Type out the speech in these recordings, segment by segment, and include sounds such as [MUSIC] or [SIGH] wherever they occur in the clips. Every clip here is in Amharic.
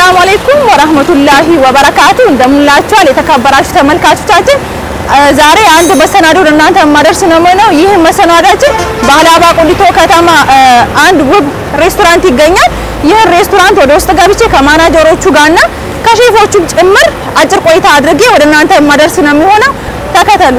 አሰላሙ አለይኩም ወራህመቱላሂ ወበረካቱ። እንደምንላችኋል የተከበራችሁ ተመልካቾቻችን፣ ዛሬ አንድ መሰናዶ እናንተ የማደርስ ነው የሚሆነው። ይህ መሰናዳችን በሀላባ ቁሊቶ ከተማ አንድ ውብ ሬስቶራንት ይገኛል። ይህን ሬስቶራንት ወደ ውስጥ ገብቼ ከማናጀሮቹ ጋርና ከሼፎቹም ጭምር አጭር ቆይታ አድርጌ ወደ እናንተ የማደርስ ነው የሚሆነው። ተከተሉ።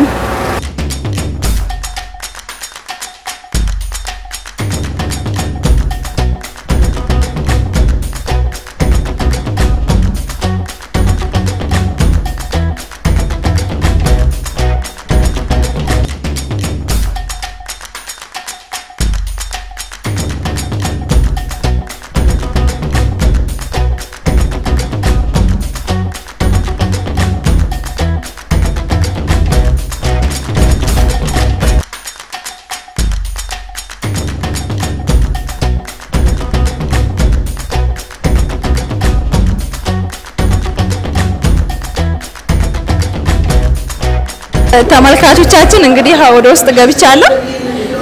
ተመልካቾቻችን እንግዲህ ወደ ውስጥ ገብቻለሁ።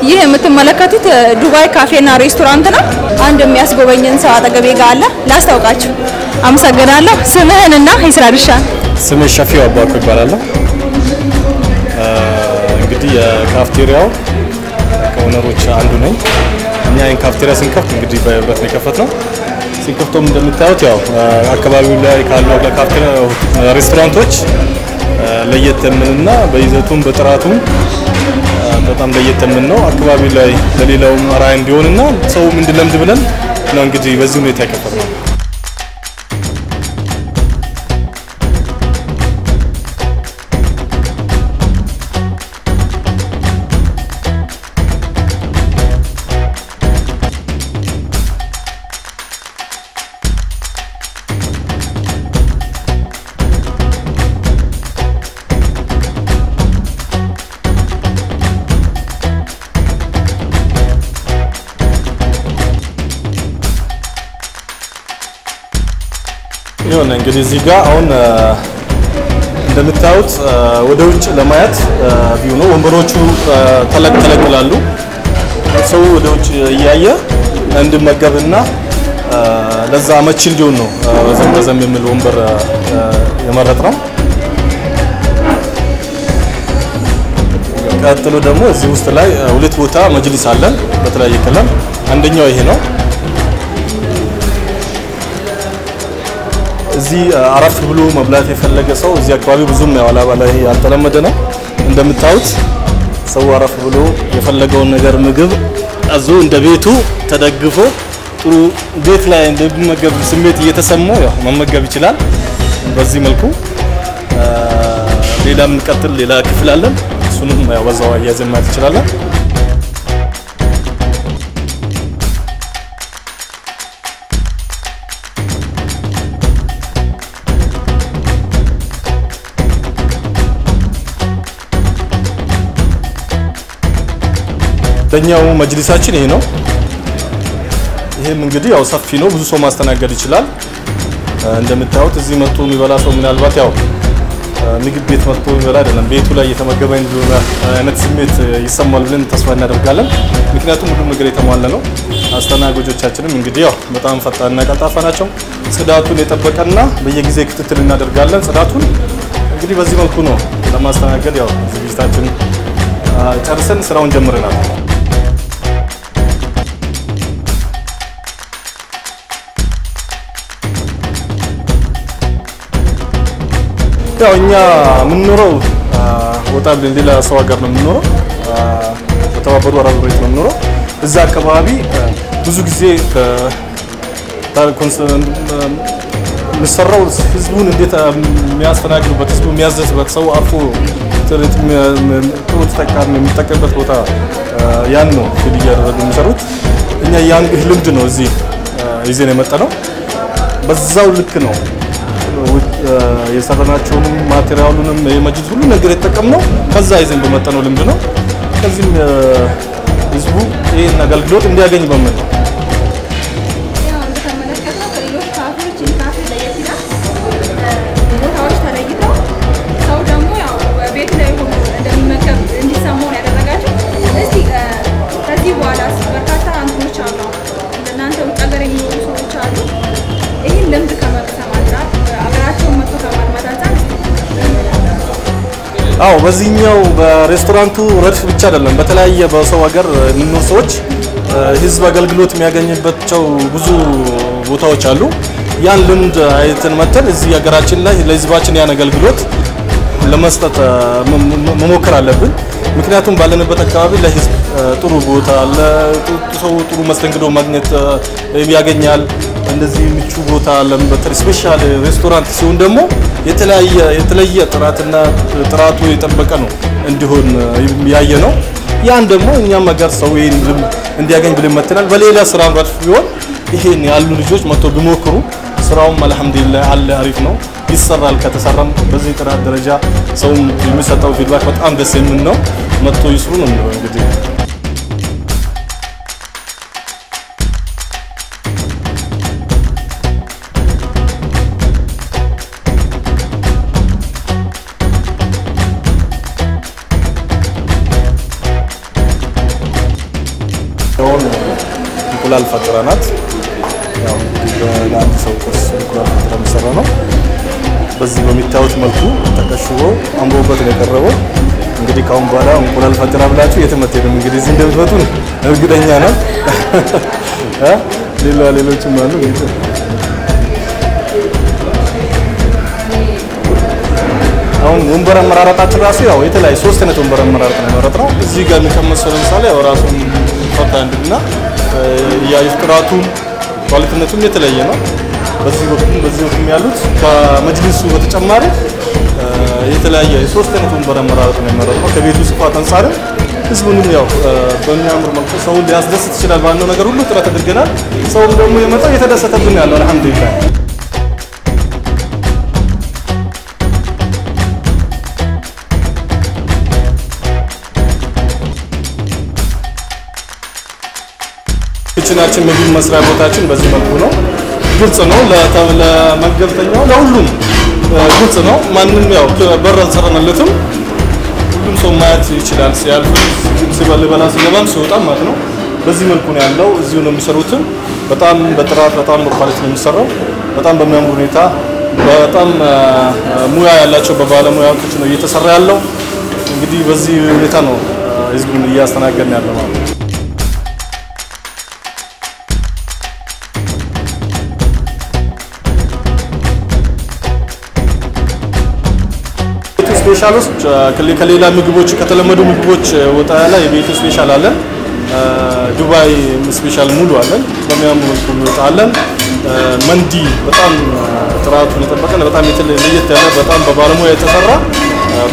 ይህ የምትመለከቱት ዱባይ ካፌና ሬስቶራንት ነው። አንድ የሚያስጎበኝን ሰው አጠገቤ ጋር አለ። ላስታውቃችሁ። አመሰግናለሁ። ስምህንና የስራ ድርሻ? ስሜ ሸፊው አባኩ ይባላለሁ። እንግዲህ የካፍቴሪያው ከኦነሮች አንዱ ነኝ። እኛ ይህን ካፍቴሪያ ስንከፍት እንግዲህ በህብረት ነው የከፈትነው። ሲከፍቶም እንደምታዩት ያው አካባቢው ላይ ካሉ ሬስቶራንቶች ለየት የምንና በይዘቱም በጥራቱም በጣም ለየት የምን ነው። አካባቢ ላይ ለሌላውም አርአያ እንዲሆንና ሰውም እንዲለምድ ብለን ነው እንግዲህ በዚህ ሁኔታ የከፈትነው። ይሁን እንግዲህ እዚህ ጋር አሁን እንደምታዩት ወደ ውጭ ለማየት ቪው ነው። ወንበሮቹ ተለቅ ተለቅ ይላሉ። ሰው ወደ ውጭ እያየ እንዲመገብና ለዛ አመቺ እንዲሆን ነው ረዘም ረዘም የሚል ወንበር የመረጥ ነው። ቀጥሎ ደግሞ እዚህ ውስጥ ላይ ሁለት ቦታ መጅሊስ አለን በተለያየ ቀለም። አንደኛው ይሄ ነው። እዚህ አረፍ ብሎ መብላት የፈለገ ሰው እዚህ አካባቢ ብዙም ያልተለመደ ነው። እንደምታዩት ሰው አረፍ ብሎ የፈለገውን ነገር ምግብ አዞ እንደ ቤቱ ተደግፎ ጥሩ ቤት ላይ እንደሚመገብ ስሜት እየተሰማው ያው መመገብ ይችላል። በዚህ መልኩ ሌላ የምንቀጥል ሌላ ክፍል አለን። እሱንም ያው በዛው አያይዘን ማየት አንደኛው መጅሊሳችን ይሄ ነው። ይሄም እንግዲህ ያው ሰፊ ነው፣ ብዙ ሰው ማስተናገድ ይችላል። እንደምታዩት እዚህ መጥቶ የሚበላ ሰው ምናልባት ያው ምግብ ቤት መጥቶ የሚበላ አይደለም፣ ቤቱ ላይ እየተመገበ አይነት ስሜት ይሰማል ብለን ተስፋ እናደርጋለን። ምክንያቱም ሁሉም ነገር የተሟላ ነው። አስተናጋጆቻችንም እንግዲህ ያው በጣም ፈጣንና ቀልጣፋ ናቸው። ጽዳቱን የጠበቀና በየጊዜ ክትትል እናደርጋለን። ጽዳቱን እንግዲህ በዚህ መልኩ ነው ለማስተናገድ ያው ዝግጅታችን ጨርሰን ስራውን ጀምረናል። ያው እኛ የምንኖረው ወጣ ብለን ሌላ ሰው ሀገር ነው የምንኖረው። በተባበሩ አረብ ኤሚሬት ነው የምንኖረው። እዛ አካባቢ ብዙ ጊዜ የሚሰራው ህዝቡን እንዴት የሚያስተናግዱበት ህዝቡ የሚያዘዝበት ሰው አርፎ ጥሩ ተጠቃሚ የሚጠቀምበት ቦታ ያን ነው ፊል እያደረጉ የሚሰሩት። እኛ ያን ልምድ ነው እዚህ ይዘን የመጣ ነው። በዛው ልክ ነው የሰራናቸውንም ማቴሪያሉንም የመጅሊስ ሁሉ ነገር የተጠቀምነው ከዛ ይዘን በመጣነው ልምድ ነው። ከዚህም ህዝቡ ይህን አገልግሎት እንዲያገኝ በምን አዎ በዚህኛው በሬስቶራንቱ ረድፍ ብቻ አይደለም፣ በተለያየ በሰው ሀገር የሚኖር ሰዎች ህዝብ አገልግሎት የሚያገኝባቸው ብዙ ቦታዎች አሉ። ያን ልምድ አይተን መጥተን እዚህ ሀገራችን ላይ ለህዝባችን ያን አገልግሎት ለመስጠት መሞከር አለብን። ምክንያቱም ባለንበት አካባቢ ለህዝብ ጥሩ ቦታ አለ። ሰው ጥሩ መስተንግዶ ማግኘት ያገኛል። እንደዚህ ምቹ ቦታ ለምበተር special ሬስቶራንት ሲሆን ደግሞ የተለያየ የተለየ ጥራትና ጥራቱ የጠበቀ ነው እንዲሆን ያየ ነው። ያን ደግሞ እኛም ሀገር ሰው ይሄን እንዲያገኝ ብለን መተናል። በሌላ ስራ ረድፍ ቢሆን ይሄን ያሉ ልጆች መጥቶ ቢሞክሩ ስራውም አልሐምዱሊላህ አለ አሪፍ ነው ይሰራል። ከተሰራም በዚህ ጥራት ደረጃ ሰውም የሚሰጠው ፊድባክ በጣም ደስ የሚል ነው። መጥቶ ይስሩ ነው እንግዲህ እንቁላል ፈጥራ ናት። ያው ለአንድ ሰው ቁርስ እንቁላል ፈጥራ የሚሰራ ነው። በዚህ በሚታዩት መልኩ ተቀሽቦ አምሮበት ነው የቀረበው። እንግዲህ ካሁን በኋላ እንቁላል ፈጥራ ብላችሁ የትም እንግዲህ እዚህ እንደምትመጡ እርግጠኛ ነው። [LAUGHS] ሌላ ሌሎችም አሉ። አሁን ወንበር አመራረጣችን ራሱ ያው የተለያዩ ሶስት አይነት ወንበር አመራረጥ ነው የመረጥነው። እዚህ ጋር የሚቀመሰው ለምሳሌ ያው ራሱን ፈታ እንድና ጥራቱም ኳሊቲነቱም የተለየ ነው። በዚህ በኩል ያሉት ከመጅሊሱ በተጨማሪ የተለያየ የሶስት አይነት ወንበር አመራረጥ ነው የመረጥነው። ከቤቱ ስፋት አንጻርም ህዝቡንም ያው በሚያምር መልኩ ሰውን ሊያስደስት ይችላል ባለው ነገር ሁሉ ጥረት አድርገናል። ሰውም ደግሞ የመጣው እየተደሰተብን ያለው አልሐምዱሊላህ። ኪችናችን ምግብ መስሪያ ቦታችን በዚህ መልኩ ነው። ግልጽ ነው ለመገብተኛው ለሁሉም ግልጽ ነው። ማንም ያው በር አልሰራንለትም። ሁሉም ሰው ማየት ይችላል። ሲያልፍ ሲበላ ሲገባም ሲወጣም ማለት ነው። በዚህ መልኩ ነው ያለው። እዚሁ ነው የሚሰሩትም። በጣም በጥራት በጣም በኳሊቲ ነው የሚሰራው። በጣም በሚያምር ሁኔታ በጣም ሙያ ያላቸው በባለሙያዎች ነው እየተሰራ ያለው። እንግዲህ በዚህ ሁኔታ ነው ህዝቡን እያስተናገድን ያለው ማለት ነው። special ውስጥ ከሌላ ምግቦች ከተለመዱ ምግቦች ወጣ ያለ የቤቱ special አለን። ዱባይ special ሙሉ አለን። በሚያምሩ መልኩ የሚወጣ አለን። መንዲ በጣም ጥራቱን የጠበቀ በጣም ለየት ያለ በጣም በባለሙያ የተሰራ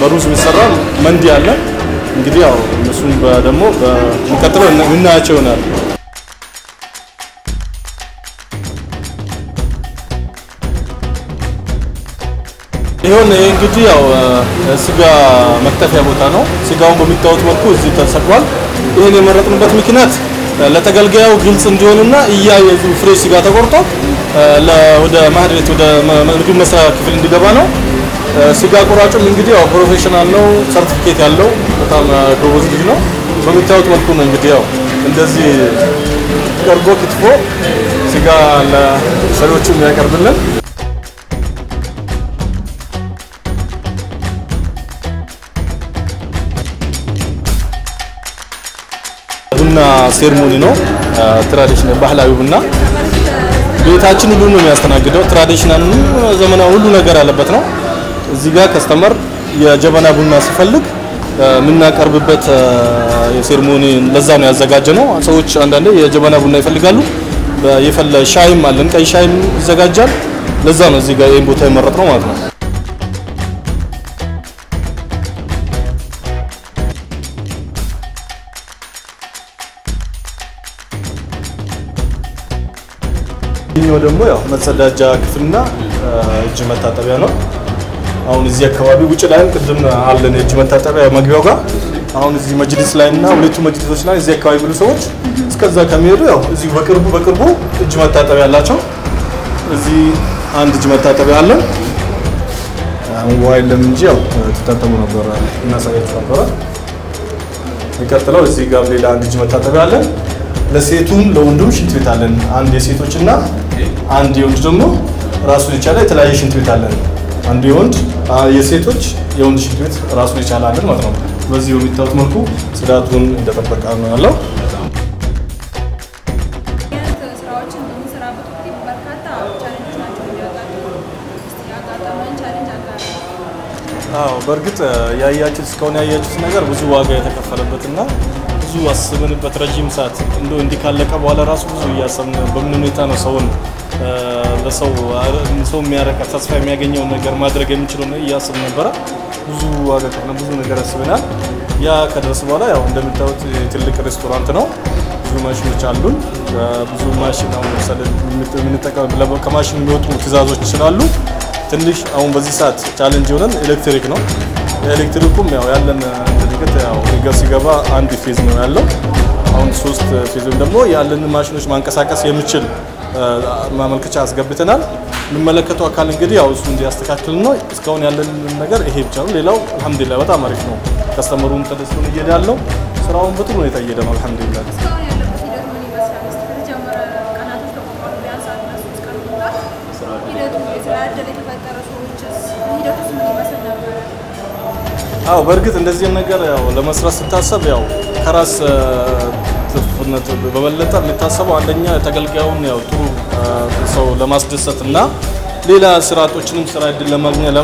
በሩዝ የሚሰራ መንዲ አለ። እንግዲህ ያው እነሱም ደግሞ በሚቀጥለው የምናያቸው ይሆናል። ይሁን ይህ እንግዲህ ያው ስጋ መክተፊያ ቦታ ነው። ስጋውን በሚታወት መልኩ እዚህ ተሰቅሏል። ይህን የመረጥንበት ምክንያት ለተገልጋዩ ግልጽ እንዲሆንና እያየዙ ፍሬሽ ስጋ ተቆርጦ ወደ ማእድ ቤት ወደ ምግብ መስሪያ ክፍል እንዲገባ ነው። ስጋ ቆራጩም እንግዲህ ያው professional ነው፣ ሰርቲፊኬት ያለው በጣም ጎበዝ ልጅ ነው። በምታዩት መልኩ ነው እንግዲህ ያው እንደዚህ ቀርቦ ክትፎ ስጋ ለሰሪዎቹ የሚያቀርብልን ቡና ceremony ነው። traditional ባህላዊ ቡና ቤታችን ሁሉ ነው የሚያስተናግደው። traditional ዘመናዊ ሁሉ ነገር ያለበት ነው። እዚህ ጋር customer የጀበና ቡና ሲፈልግ የምናቀርብበት የ ceremony ለዛ ነው ያዘጋጀ ነው። ሰዎች አንዳንዴ የጀበና ቡና ይፈልጋሉ። የፈላ ሻይም አለን፣ ቀይ ሻይም ይዘጋጃል። ለዛ ነው እዚህ ጋር ይሄን ቦታ የመረጥ ነው ማለት ነው። ይህኛው ደግሞ ያው መጸዳጃ ክፍልና እጅ መታጠቢያ ነው። አሁን እዚህ አካባቢ ውጭ ላይም ቅድም አለን የእጅ መታጠቢያ መግቢያው ጋር። አሁን እዚህ መጅሊስ ላይ እና ሁለቱ መጅሊሶች ላይ እዚህ አካባቢ ብሉ ሰዎች እስከዛ ከሚሄዱ ያው እዚህ በቅርቡ በቅርቡ እጅ መታጠቢያ አላቸው። እዚህ አንድ እጅ መታጠቢያ አሁን ውሃ የለም እንጂ ያው ትታጠቡ ነበረ እናሳያችሁ ነበረ። የሚቀጥለው እዚህ ጋር ሌላ አንድ እጅ መታጠቢያ አለን። ለሴቱም ለወንዱም ሽንት ቤት አለን። አንድ የሴቶች እና አንድ የወንድ ደግሞ ራሱን የቻለ የተለያየ ሽንት ቤት አለን። አንዱ የወንድ የሴቶች የወንድ ሽንት ቤት ራሱን የቻለ አለን ማለት ነው። በዚህ በሚታዩት መልኩ ጽዳቱን እንደጠበቀ ነው ያለው። በእርግጥ ያያችሁት እስካሁን ያያችሁት ነገር ብዙ ዋጋ የተከፈለበትና ብዙ አስበንበት ረዥም ሰዓት እንደ እንዲህ ካለቀ በኋላ ራሱ ብዙ እያሰብን በምን ሁኔታ ነው ሰውን ለሰው ሰው የሚያረካ ተስፋ የሚያገኘውን ነገር ማድረግ የምንችለው እያስብ ነበረ። ብዙ ዋጋ ብዙ ነገር አስበናል። ያ ከደረስ በኋላ ያው እንደምታዩት ትልቅ ሬስቶራንት ነው። ብዙ ማሽኖች አሉን። ብዙ ማሽን አሁን ለምሳሌ ከማሽን የሚወጡ ትዕዛዞች ስላሉ ትንሽ አሁን በዚህ ሰዓት challenge የሆነን ኤሌክትሪክ ነው። ኤሌክትሪኩም ያው ያለን ድርግት ያው ገብ ሲገባ አንድ phase ነው ያለው። አሁን ሶስት phase ደግሞ ያለንን ማሽኖች ማንቀሳቀስ የሚችል ማመልከቻ አስገብተናል። የሚመለከተው አካል እንግዲህ ያው እሱ እንዲያስተካክል ነው። እስካሁን ያለን ነገር ይሄ ብቻ ነው። ሌላው አልሐምዱሊላህ በጣም አሪፍ ነው። customer ኡም ተደስቶ እየሄደ ያለው ስራውን በጥሩ ሁኔታ እየሄደ ነው። አልሐምዱሊላህ አዎ በእርግጥ እንደዚህ ነገር ያው ለመስራት ስታሰብ ያው ከራስ ትርፍነት በበለጠ የሚታሰበው አንደኛ ተገልጋዩን ያው ጥሩ ሰው ለማስደሰት እና ሌላ ስራ ስራ እድል ለማግኘት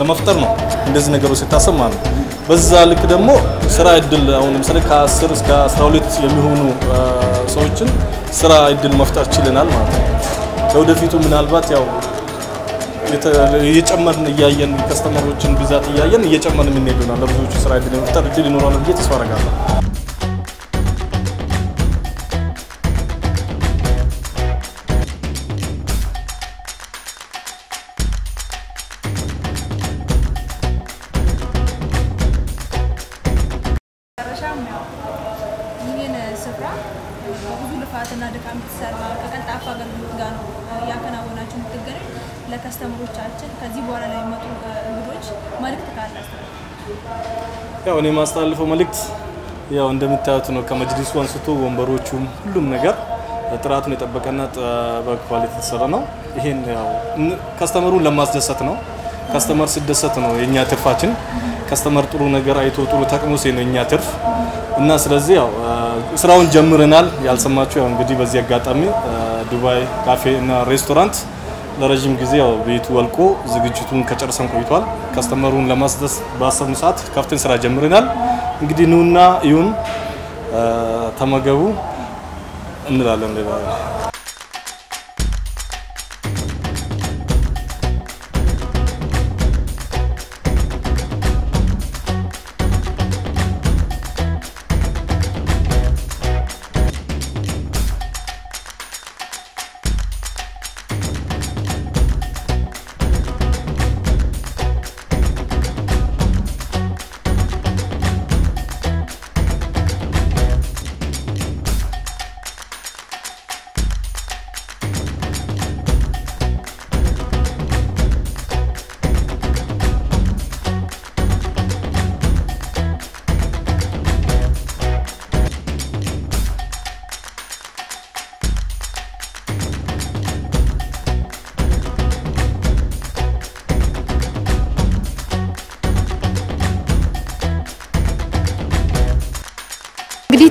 ለመፍጠር ነው እንደዚህ ነገሮች ሲታሰብ ማለት ነው። በዛ ልክ ደግሞ ስራ እድል አሁን ለምሳሌ ከ10 እስከ 12 የሚሆኑ ሰዎችን ስራ እድል መፍጠር ችለናል ማለት ነው። ለወደፊቱ ምናልባት ያው እየጨመርን እያየን ከስተመሮችን ብዛት እያየን እየጨመርን የምንሄድ ይሆናል። ለብዙዎቹ ስራ እድል መፍጠር እድል ይኖራል ብዬ ተስፋ አደርጋለሁ። ልፋትና ድካም የተሰራ ከቀልጣፋ አገልግሎት ጋር ነው እያከናወናችሁ የምትገኙ። ለ customer ኦቻችን ከዚህ በኋላ ላይ የሚመጡ እንግዶች መልዕክት ካለ ያው እኔ የማስተላልፈው መልእክት ያው እንደምታዩት ነው። ከመጅሊሱ አንስቶ ወንበሮቹም ሁሉም ነገር ጥራቱን የጠበቀና በ quality የተሰራ ነው። ይሄን ያው customer ኡን ለማስደሰት ነው። customer ሲደሰት ነው የኛ ትርፋችን። customer ጥሩ ነገር አይቶ ጥሩ ተጠቅሞ ነው የኛ ትርፍ እና ስለዚህ ያው ስራውን ጀምረናል። ያልሰማችሁ ያው እንግዲህ በዚህ አጋጣሚ ዱባይ ካፌ እና ሬስቶራንት ለረጅም ጊዜ ያው ቤቱ ወልቆ ዝግጅቱን ከጨርሰን ቆይቷል። ከስተመሩን ለማስደስ ባሰብን ሰዓት ከፍተን ስራ ጀምረናል። እንግዲህ ኑና ይሁን ተመገቡ እንላለን። ሌላ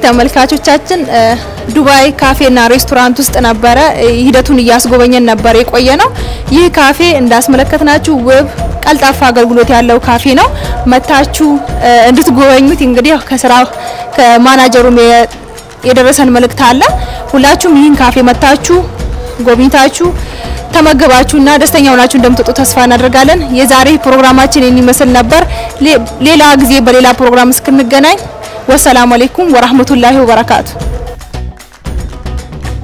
ተመልካቾቻችን ዱባይ ካፌና ሬስቶራንት ውስጥ ነበረ ሂደቱን እያስጎበኘን ነበር የቆየ ነው። ይህ ካፌ እንዳስመለከትናችሁ ውብ ቀልጣፋ አገልግሎት ያለው ካፌ ነው። መታችሁ እንድትጎበኙት እንግዲህ ከስራ ከማናጀሩም የደረሰን መልእክት አለ። ሁላችሁም ይህን ካፌ መታችሁ ጎብኝታችሁ ተመገባችሁና ደስተኛ ሆናችሁ እንደምትወጡ ተስፋ እናደርጋለን። የዛሬ ፕሮግራማችን የሚመስል ነበር። ሌላ ጊዜ በሌላ ፕሮግራም እስክንገናኝ ወሰላሙ አሌይኩም ወራህመቱላሂ ወበረካቱ።